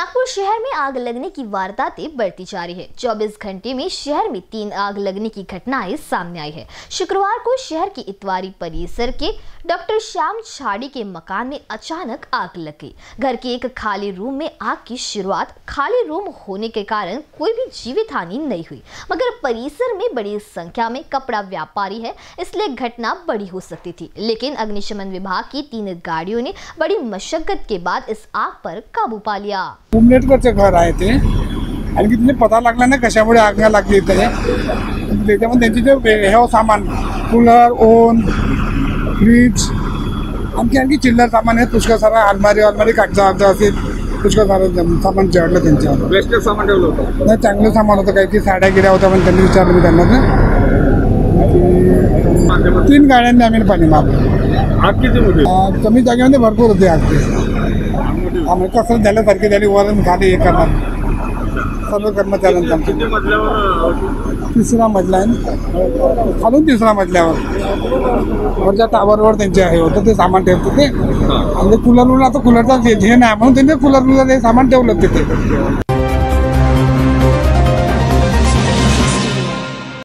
नागपुर शहर में आग लगने की वारदातें बढ़ती जा रही है। 24 घंटे में शहर में तीन आग लगने की घटनाएँ सामने आई है। शुक्रवार को शहर के इतवारी परिसर के डॉक्टर श्याम छाड़ी के मकान में अचानक आग लग गई। घर के एक खाली रूम में आग की शुरुआत खाली रूम होने के कारण कोई भी जीवित हानि नहीं हुई। मगर परिसर में बड़ी संख्या में कपड़ा व्यापारी है, इसलिए घटना बड़ी हो सकती थी। लेकिन अग्निशमन विभाग की तीन गाड़ियों ने बड़ी मशक्कत के बाद इस आग पर काबू पा लिया। उमनेटकरचं घर आहे ते. आणि तिथे पता लागला नाही कशामुळे आग लागली इथे त्याच्यामध्ये त्यांचे जे वे- हे सामान कूलर ओन फ्रीज आणखी आणखी चिल्लर सामान आहे पुष्कळ सारा अलमारी अलमारी कागदा वागदा असेल पुष्कळ सारं सामान जळलं त्यांच्यावर. वेस्टेज सामान ठेवलं होतं. नाही चांगलं सामान होतं काही की साड्या गिड्या होत्या पण त्यांनी विचारलं मी त्यांना तीन गाड्यांनी आम्ही पाणी मारलं. आग किती कमी जागेमध्ये भरपूर होते आग. ते आम्ही कसं झाल्यासारखे झाली वरण खाली हे करणार. सर्व कर्मचाऱ्यांचं तिसरा मजला आहे खालून तिसरा मजल्यावर. वरच्या टावरवर त्यांचे हे होतं ते सामान ठेवतं ते. आणि कूलर आता कूलरचा हे नाही म्हणून त्यांनी कूलर हे सामान ठेवलं तिथे.